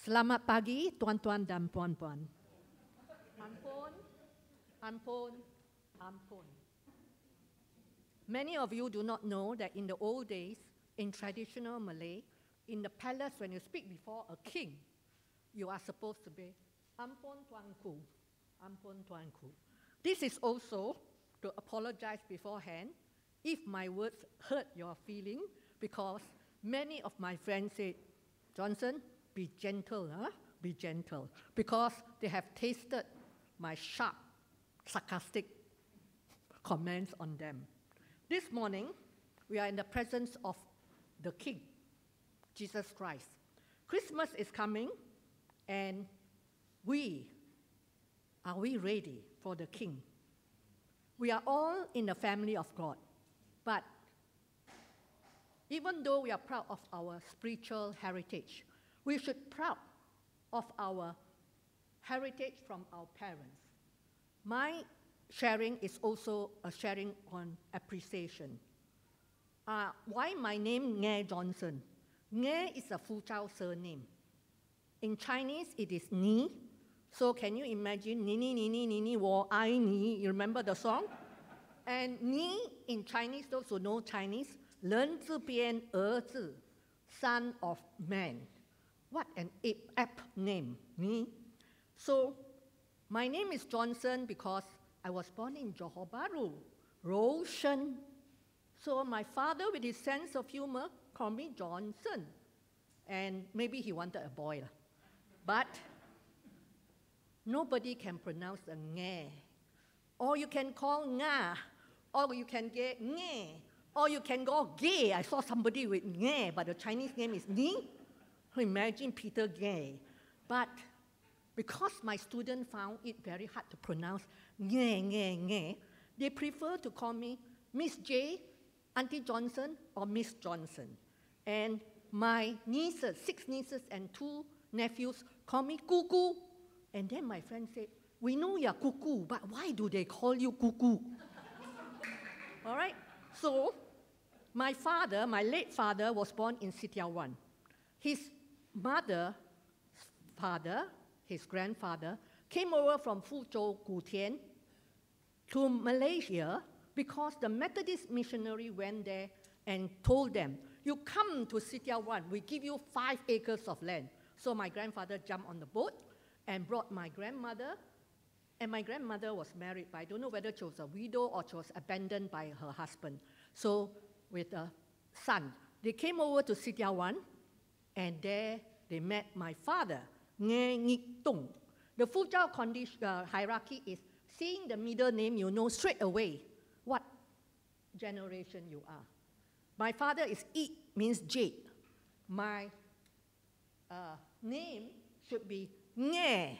Selamat pagi, tuan-tuan dan puan-puan. Ampun, ampun, ampun. Many of you do not know that in the old days, in traditional Malay, in the palace, when you speak before a king, you are supposed to be ampun tuanku, ampun tuanku. This is also to apologize beforehand if my words hurt your feeling, because many of my friends said, Johnson, be gentle, huh? be gentle, because they have tasted my sharp, sarcastic comments on them. This morning, we are in the presence of the King, Jesus Christ. Christmas is coming, and we, are we ready for the King? We are all in the family of God, but even though we are proud of our spiritual heritage, we should proud of our heritage from our parents. My sharing is also a sharing on appreciation. Uh, why my name Nghe Johnson? Nghe is a Fuzhou surname. In Chinese, it is Ni. So can you imagine Ni Ni Ni Ni Ni Ni Wo I Ni? You remember the song? and Ni in Chinese, those who know Chinese, learn to Bian Er Zhi, son of man. What an apt name, me. So, my name is Johnson because I was born in Johor Bahru, Roshan. So, my father, with his sense of humor, called me Johnson. And maybe he wanted a boy. But nobody can pronounce a nge. Or you can call nga, or you can get nge, or you can go gay. I saw somebody with nge, but the Chinese name is ni. Imagine Peter Gay. But because my students found it very hard to pronounce nge, nge, nge, they prefer to call me Miss J, Auntie Johnson, or Miss Johnson. And my nieces, six nieces and two nephews, call me Cuckoo. And then my friend said, We know you're Cuckoo, but why do they call you Cuckoo? All right? So, my father, my late father, was born in Sitiawan. His mother, father, his grandfather, came over from Fuzhou, Gutian, to Malaysia because the Methodist missionary went there and told them, You come to Sitia Sitiawan, we give you five acres of land. So my grandfather jumped on the boat and brought my grandmother. And my grandmother was married, but I don't know whether she was a widow or she was abandoned by her husband. So, with a son, they came over to Sitia Sitiawan and there they met my father, Nge Ngik Tung. The Fuzhou condition, uh, hierarchy is seeing the middle name, you know straight away what generation you are. My father is I, means jade. My uh, name should be Nge.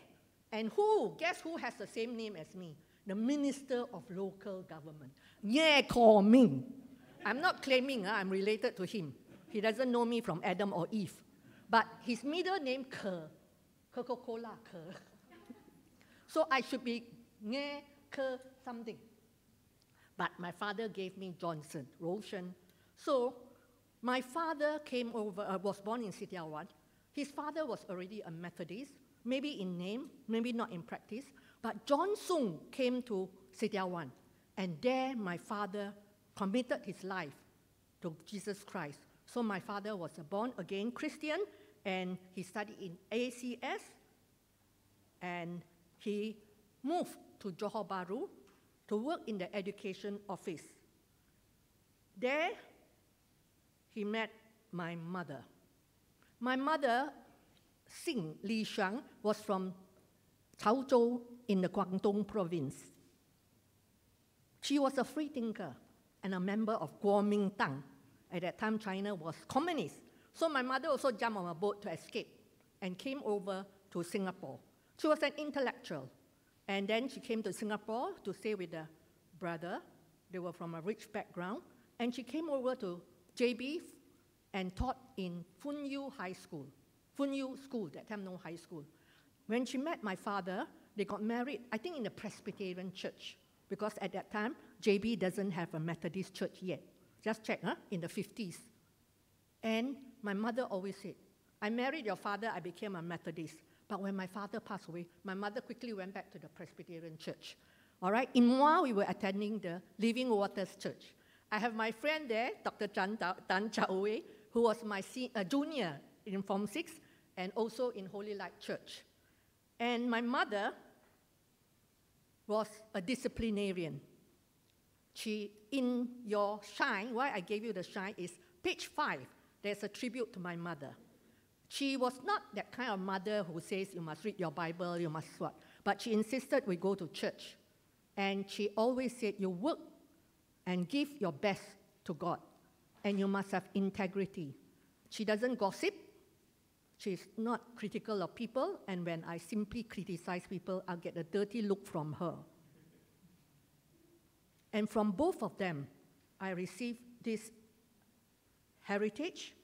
And who? Guess who has the same name as me? The Minister of Local Government. Nge Kor Ming. I'm not claiming uh, I'm related to him. He doesn't know me from Adam or Eve. But his middle name, Ke, Coca-Cola, Ke. so I should be Nge Ke something. But my father gave me Johnson, Roshan. So my father came over, uh, was born in Sitiawan. His father was already a Methodist, maybe in name, maybe not in practice. But John Sung came to Sitiawan, and there my father committed his life to Jesus Christ. So my father was a born again Christian, and he studied in ACS, and he moved to Johor Bahru to work in the education office. There, he met my mother. My mother, Xing Li Shang, was from Chaozhou in the Guangdong province. She was a free thinker and a member of Kuomintang. At that time, China was communist. So my mother also jumped on a boat to escape and came over to Singapore. She was an intellectual. And then she came to Singapore to stay with a brother. They were from a rich background. And she came over to JB and taught in Foon Yew High School. Foon Yew School, that time no high school. When she met my father, they got married, I think in the Presbyterian church, because at that time, JB doesn't have a Methodist church yet. Just check, huh? In the 50s. And my mother always said, I married your father, I became a Methodist. But when my father passed away, my mother quickly went back to the Presbyterian church. All right, in Muar, we were attending the Living Waters Church. I have my friend there, Dr. Tan, Tan Chow Wei, who was my uh, junior in Form 6 and also in Holy Light Church. And my mother was a disciplinarian. She, in your shine, why I gave you the shine is page five. There's a tribute to my mother. She was not that kind of mother who says you must read your Bible, you must what. But she insisted we go to church. And she always said, you work and give your best to God. And you must have integrity. She doesn't gossip. She's not critical of people. And when I simply criticize people, I'll get a dirty look from her. And from both of them, I received this heritage.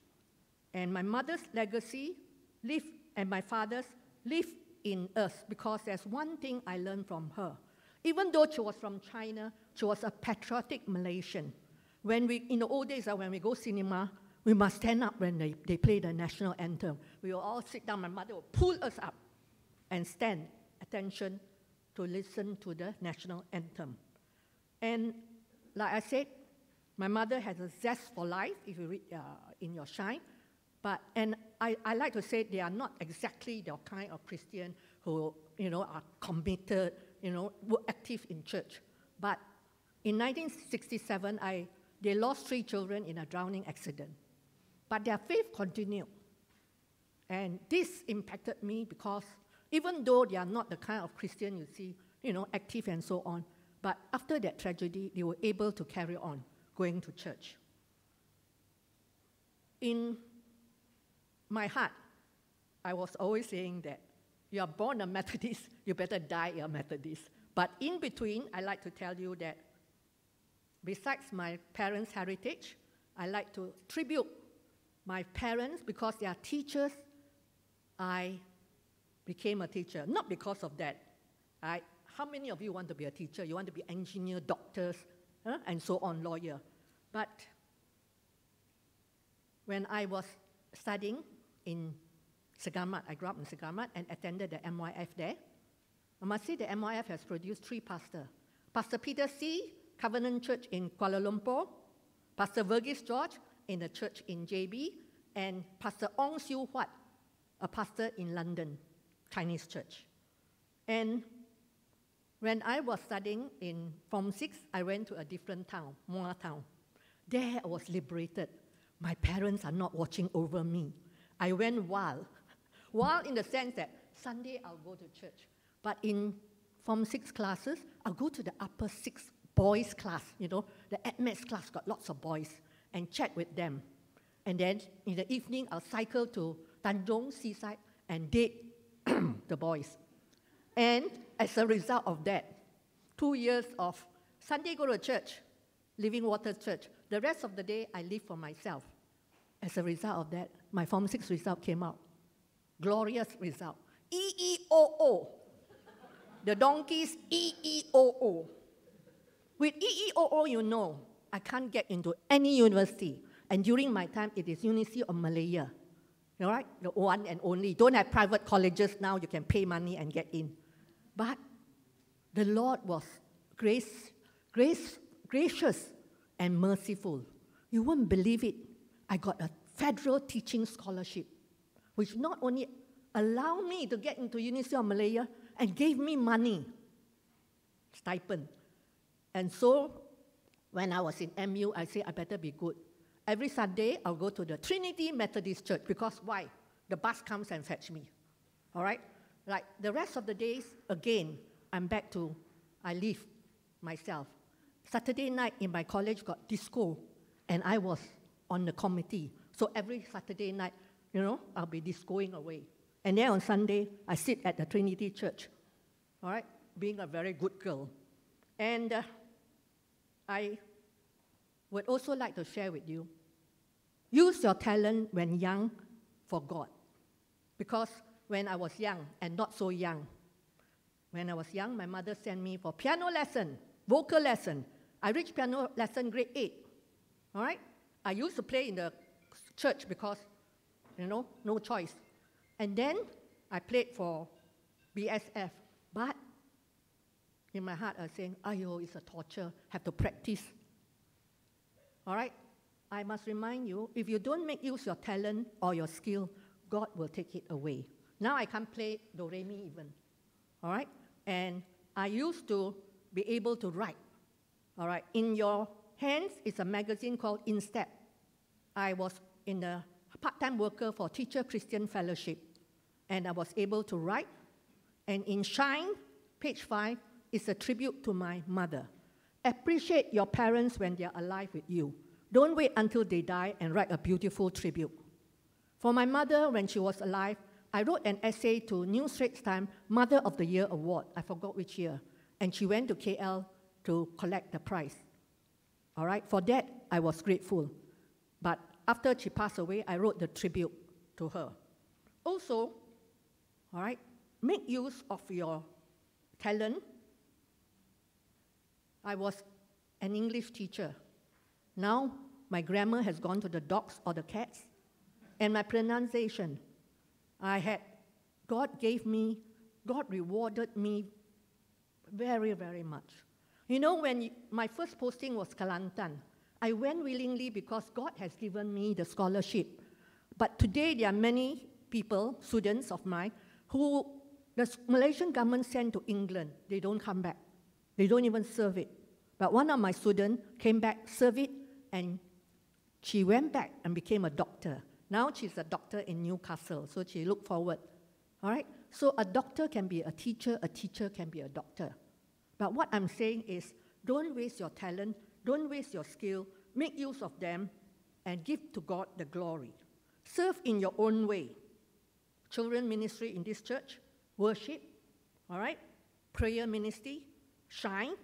And my mother's legacy live, and my father's live in us because there's one thing I learned from her. Even though she was from China, she was a patriotic Malaysian. When we, in the old days, uh, when we go cinema, we must stand up when they, they play the national anthem. We will all sit down. My mother will pull us up and stand, attention, to listen to the national anthem. And like I said, my mother has a zest for life, if you read uh, in your shine. But, and I, I like to say they are not exactly the kind of Christian who, you know, are committed, you know, were active in church. But in 1967, I, they lost three children in a drowning accident. But their faith continued. And this impacted me because even though they are not the kind of Christian you see, you know, active and so on, but after that tragedy, they were able to carry on going to church. In my heart, I was always saying that you are born a Methodist, you better die a Methodist. But in between, I like to tell you that besides my parents' heritage, I like to tribute my parents because they are teachers. I became a teacher, not because of that. I, how many of you want to be a teacher? You want to be engineer, doctors, huh? and so on, lawyer. But when I was studying in Segamat, I grew up in Segamat and attended the MYF there. I must say the MYF has produced three pastors. Pastor Peter C., Covenant Church in Kuala Lumpur, Pastor Vergis George in the church in JB, and Pastor Ong Siu Huat, a pastor in London, Chinese church. And when I was studying in Form 6, I went to a different town, Muar town. There I was liberated. My parents are not watching over me. I went wild. Wild in the sense that Sunday I'll go to church. But in Form 6 classes, I'll go to the upper 6 boys class, you know, the admits class got lots of boys, and chat with them. And then in the evening, I'll cycle to Tanjong Seaside and date the boys. And as a result of that, two years of Sunday go to church, Living Water Church. The rest of the day, I live for myself. As a result of that, my Form 6 result came out. Glorious result. E E O O. The donkeys E E O O. With E E O O, you know, I can't get into any university. And during my time, it is University of Malaya. All right? The one and only. Don't have private colleges now, you can pay money and get in. But the Lord was grace, grace, gracious and merciful. You won't believe it. I got a federal teaching scholarship, which not only allowed me to get into University of Malaya and gave me money, stipend. And so when I was in MU, I said, I better be good. Every Sunday, I'll go to the Trinity Methodist Church because why? The bus comes and fetch me. All right? Like the rest of the days, again, I'm back to, I live myself. Saturday night in my college got disco, and I was on the committee. So every Saturday night, you know, I'll be discoing away. And then on Sunday, I sit at the Trinity Church, all right, being a very good girl. And uh, I would also like to share with you use your talent when young for God. Because when I was young and not so young, when I was young, my mother sent me for piano lesson, vocal lesson. I reached piano lesson grade 8. All right? I used to play in the church because you know, no choice. And then I played for BSF. But in my heart, I was saying, Ayo, it's a torture, have to practice. All right? I must remind you if you don't make use your talent or your skill, God will take it away. Now I can't play Do Re Mi even. All right? And I used to be able to write. All right? In your hands is a magazine called InStep. I was in the part-time worker for Teacher Christian Fellowship, and I was able to write. And in Shine, page five, is a tribute to my mother. Appreciate your parents when they're alive with you. Don't wait until they die and write a beautiful tribute. For my mother, when she was alive, I wrote an essay to New Straits Times Mother of the Year Award. I forgot which year. And she went to KL to collect the prize. All right, for that, I was grateful. But after she passed away, I wrote the tribute to her. Also, all right, make use of your talent. I was an English teacher. Now, my grammar has gone to the dogs or the cats, and my pronunciation. I had, God gave me, God rewarded me very, very much. You know, when you, my first posting was Kelantan, I went willingly because God has given me the scholarship. But today, there are many people, students of mine, who the Malaysian government sent to England. They don't come back. They don't even serve it. But one of my students came back, served it, and she went back and became a doctor. Now she's a doctor in Newcastle, so she looked forward. All right? So a doctor can be a teacher, a teacher can be a doctor. But what I'm saying is don't waste your talent, don't waste your skill, make use of them, and give to God the glory. Serve in your own way. Children ministry in this church, worship, all right? Prayer ministry, shine,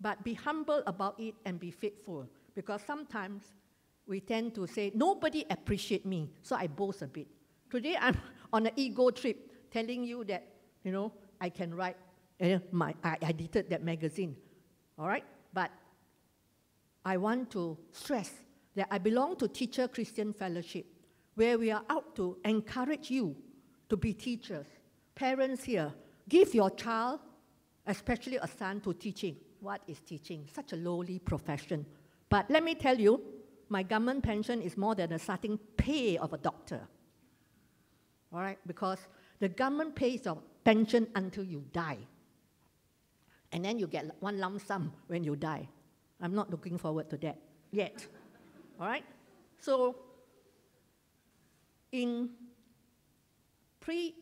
but be humble about it and be faithful. Because sometimes we tend to say, nobody appreciate me, so I boast a bit. Today I'm on an ego trip telling you that, you know, I can write, uh, my, I edited that magazine, all right? But I want to stress that I belong to Teacher Christian Fellowship, where we are out to encourage you to be teachers. Parents here, give your child, especially a son, to teaching. What is teaching? Such a lowly profession. But let me tell you, my government pension is more than the starting pay of a doctor. All right, because the government pays your pension until you die. And then you get one lump sum when you die. I'm not looking forward to that yet. All right? So, in pre,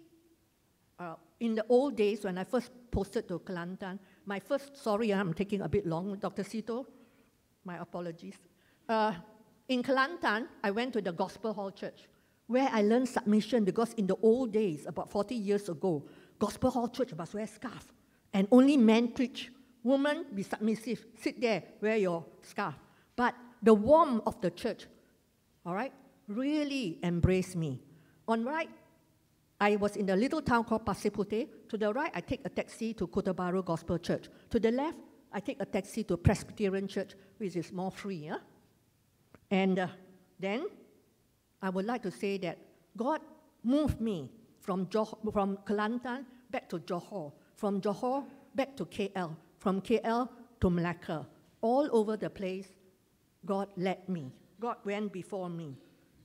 uh, in the old days when I first posted to Kelantan, my first, sorry, I'm taking a bit long, Dr. Sito, my apologies. Uh, in Kelantan, I went to the Gospel Hall Church where I learned submission because in the old days, about 40 years ago, Gospel Hall Church must wear scarf and only men preach. Women, be submissive, sit there, wear your scarf. But the warmth of the church, all right, really embraced me. On right, I was in the little town called Pasir Puteh. To the right, I take a taxi to Kota Bharu Gospel Church. To the left, I take a taxi to Presbyterian Church, which is more free. And uh, then I would like to say that God moved me from, Johor, from Kelantan back to Johor, from Johor back to KL, from KL to Malacca. All over the place, God led me. God went before me.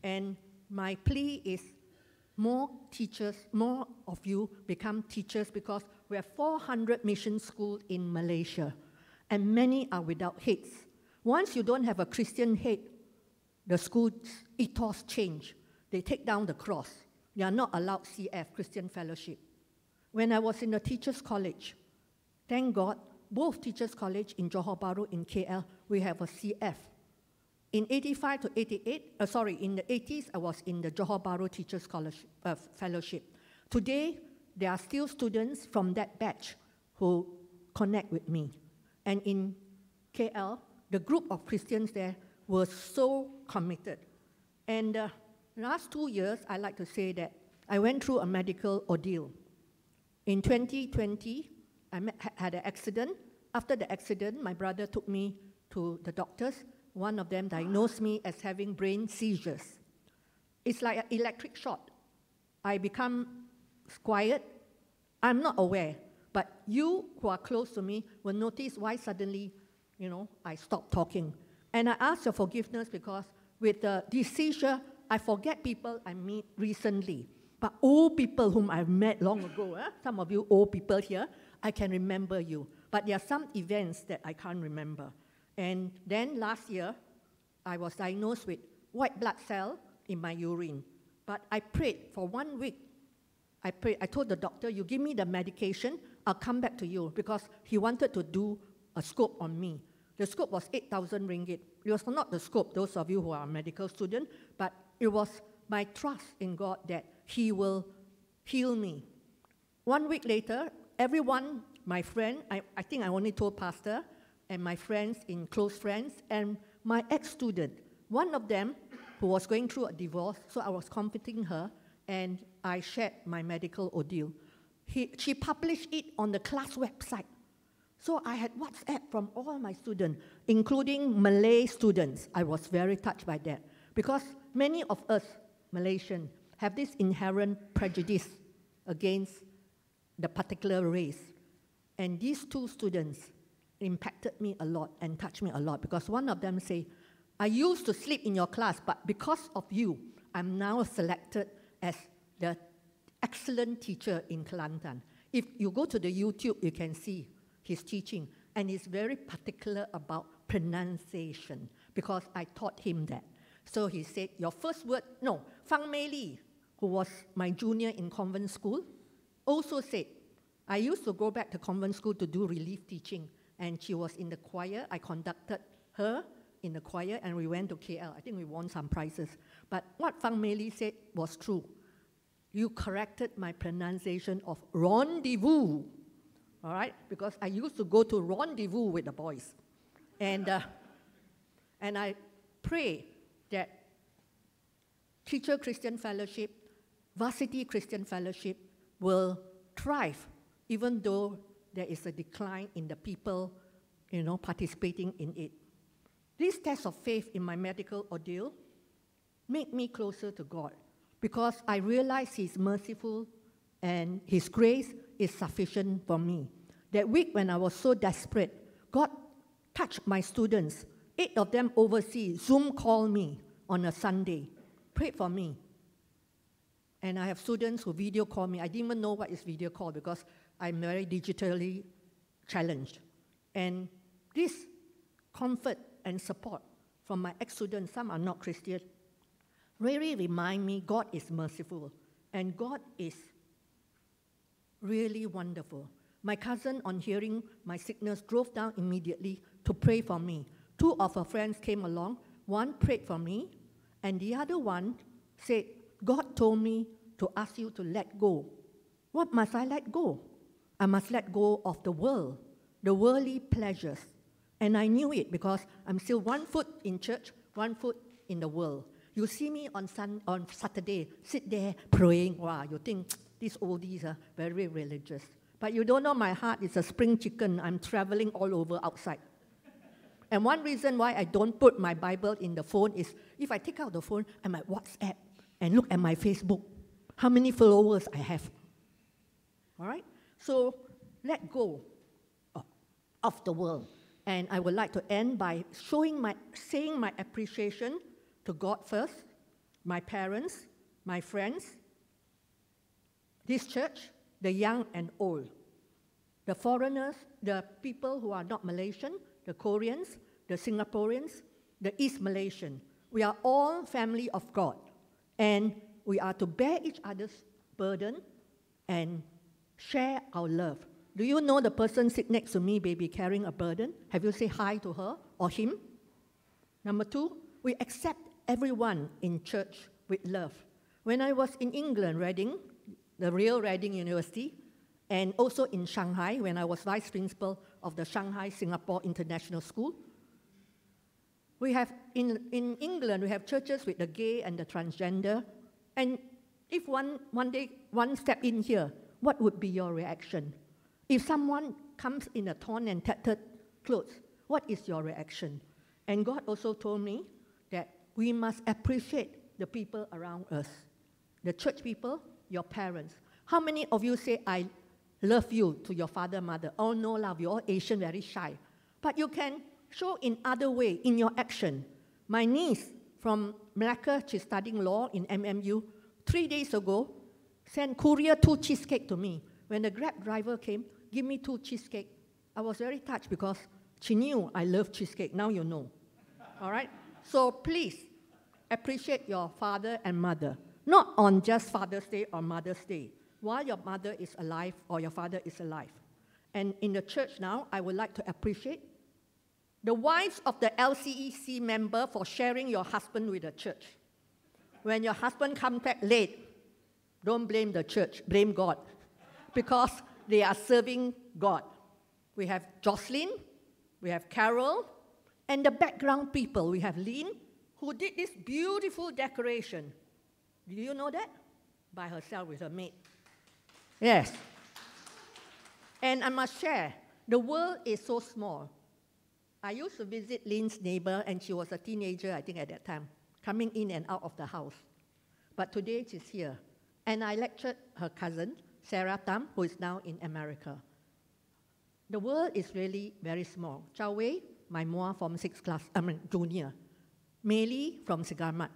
And my plea is more teachers, more of you become teachers because we have 400 mission schools in Malaysia, and many are without heads. Once you don't have a Christian head, the school's ethos change. They take down the cross. They are not allowed CF, Christian Fellowship. When I was in the teachers' college, thank God, both teachers' college in Johor Bahru in KL, we have a CF. In 85 to 88, uh, sorry, in the 80s, I was in the Johor Bahru Teachers Scholarship, uh, Fellowship. Today, there are still students from that batch who connect with me. And in KL, the group of Christians there were so committed. And uh, last two years, I like to say that I went through a medical ordeal. In 2020, I met, had an accident. After the accident, my brother took me to the doctors. One of them diagnosed me as having brain seizures. It's like an electric shock. I become quiet. I'm not aware. But you who are close to me will notice why suddenly, you know, I stop talking. And I ask your forgiveness because with the seizure, I forget people I meet recently. But old people whom I've met long ago, eh? some of you old people here, I can remember you. But there are some events that I can't remember. And then last year, I was diagnosed with white blood cell in my urine. But I prayed for one week. I prayed. I told the doctor, "You give me the medication. I'll come back to you," because he wanted to do a scope on me. The scope was 8,000 ringgit. It was not the scope, those of you who are medical student, but it was my trust in God that He will heal me. One week later, everyone, my friend, I, I think I only told Pastor, and my friends in close friends, and my ex student, one of them who was going through a divorce, so I was comforting her, and I shared my medical ordeal. He, she published it on the class website. So I had WhatsApp from all my students, including Malay students. I was very touched by that because many of us, Malaysians, have this inherent prejudice against the particular race. And these two students impacted me a lot and touched me a lot because one of them said, I used to sleep in your class, but because of you, I'm now selected as the excellent teacher in Kelantan. If you go to the YouTube, you can see his teaching. And he's very particular about pronunciation because I taught him that. So he said, Your first word, no, Fang Mei Li, who was my junior in convent school, also said, I used to go back to convent school to do relief teaching, and she was in the choir. I conducted her in the choir, and we went to KL. I think we won some prizes. But what Fang Mei Li said was true. You corrected my pronunciation of rendezvous all right? Because I used to go to rendezvous with the boys. And, uh, and I pray that Teacher Christian Fellowship, Varsity Christian Fellowship will thrive even though there is a decline in the people, you know, participating in it. This test of faith in my medical ordeal made me closer to God because I realized He's merciful and His grace is sufficient for me. That week when I was so desperate, God touched my students. Eight of them overseas Zoom called me on a Sunday, prayed for me. And I have students who video call me. I didn't even know what is video call because I'm very digitally challenged. And this comfort and support from my ex-students, some are not Christian, really remind me God is merciful and God is really wonderful. My cousin, on hearing my sickness, drove down immediately to pray for me. Two of her friends came along. One prayed for me, and the other one said, God told me to ask you to let go. What must I let go? I must let go of the world, the worldly pleasures. And I knew it because I'm still one foot in church, one foot in the world. You see me on, sun, on Saturday, sit there praying. Wow, you think these oldies are very religious. But you don't know my heart is a spring chicken. I'm traveling all over outside. And one reason why I don't put my Bible in the phone is if I take out the phone, I might WhatsApp and look at my Facebook. How many followers I have? All right? So let go of, of the world. And I would like to end by showing my, saying my appreciation to God first, my parents, my friends, this church, the young and old, the foreigners, the people who are not Malaysian, the Koreans, the Singaporeans, the East Malaysian. We are all family of God, and we are to bear each other's burden and share our love. Do you know the person sit next to me, baby, carrying a burden? Have you said hi to her or him? Number two, we accept everyone in church with love. When I was in England, Reading, the real Reading University, and also in Shanghai when I was vice principal of the Shanghai Singapore International School. We have, in, in England, we have churches with the gay and the transgender. And if one, one day, one step in here, what would be your reaction? If someone comes in a torn and tattered clothes, what is your reaction? And God also told me that we must appreciate the people around us. The church people, your parents. How many of you say, I love you to your father, mother? Oh, no, love, you're all Asian, very shy. But you can show in other way, in your action. My niece from Malacca, she's studying law in MMU, three days ago, sent courier two cheesecake to me. When the Grab driver came, give me two cheesecake. I was very touched because she knew I love cheesecake. Now you know. All right? So please appreciate your father and mother, not on just Father's Day or Mother's Day, while your mother is alive or your father is alive. And in the church now, I would like to appreciate the wives of the LCEC member for sharing your husband with the church. When your husband comes back late, don't blame the church, blame God, because they are serving God. We have Jocelyn, we have Carol, and the background people. We have Lynn, who did this beautiful decoration. Do you know that? By herself with her maid. Yes. And I must share, the world is so small. I used to visit Lynn's neighbor, and she was a teenager, I think, at that time, coming in and out of the house. But today she's here. And I lectured her cousin, Sarah Tam, who is now in America. The world is really very small. Chow Wei, my Muar from sixth class, I mean, junior. Mei Li from Segamat.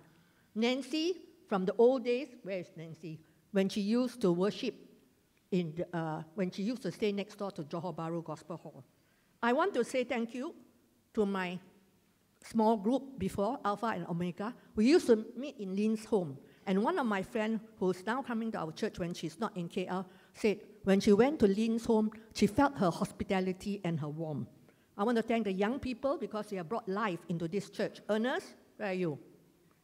Nancy from the old days, where is Nancy? When she used to worship in the, uh, when she used to stay next door to Johor Bahru Gospel Hall. I want to say thank you to my small group before, Alpha and Omega. We used to meet in Lynn's home. And one of my friends, who's now coming to our church when she's not in KL, said when she went to Lynn's home, she felt her hospitality and her warmth. I want to thank the young people because they have brought life into this church. Ernest, where are you?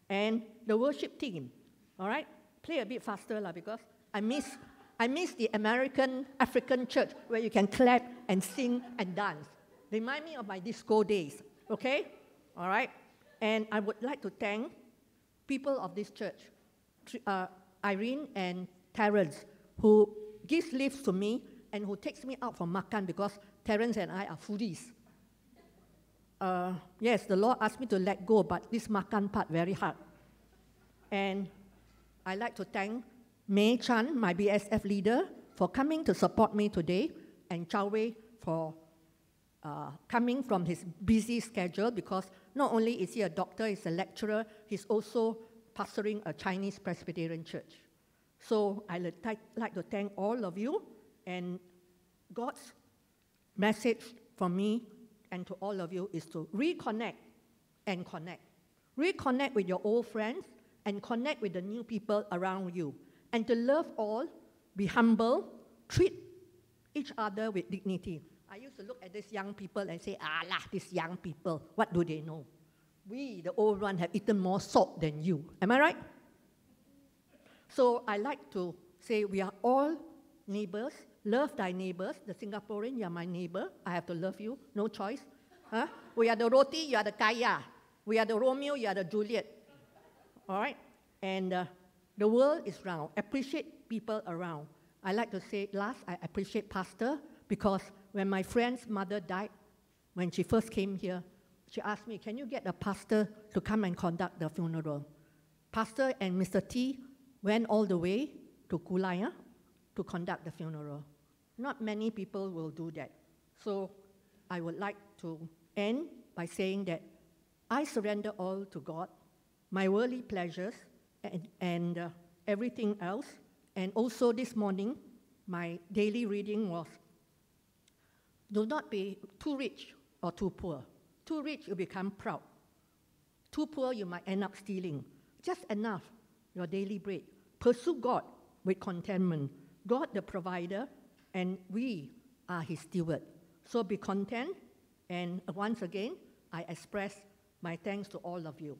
And the worship team. All right? Play a bit faster lah, because I miss, I miss the American African church where you can clap and sing and dance. Remind me of my disco days. Okay? All right? And I would like to thank people of this church, uh, Irene and Terence, who gives lifts to me and who takes me out for makan because Terence and I are foodies uh, yes, the Lord asked me to let go, but this makan part very hard. And I like to thank Mei Chan, my BSF leader, for coming to support me today, and Chow Wei for uh, coming from his busy schedule because not only is he a doctor, he's a lecturer, he's also pastoring a Chinese Presbyterian church. So I would like to thank all of you, and God's message for me and to all of you is to reconnect and connect. Reconnect with your old friends and connect with the new people around you. And to love all, be humble, treat each other with dignity. I used to look at these young people and say, ah lah, these young people, what do they know? We, the old one, have eaten more salt than you. Am I right? So I like to say we are all neighbors Love thy neighbors. The Singaporean, you are my neighbor. I have to love you. No choice. Huh? We are the roti, you are the kaya. We are the Romeo, you are the Juliet. All right? And uh, the world is round. Appreciate people around. I like to say last, I appreciate pastor because when my friend's mother died, when she first came here, she asked me, can you get a pastor to come and conduct the funeral? Pastor and Mr. T went all the way to Kulaya, to conduct the funeral. Not many people will do that. So I would like to end by saying that I surrender all to God, my worldly pleasures, and, and uh, everything else. And also this morning, my daily reading was do not be too rich or too poor. Too rich, you become proud. Too poor, you might end up stealing. Just enough, your daily bread. Pursue God with contentment. God the provider, and we are his steward. So be content, and once again, I express my thanks to all of you.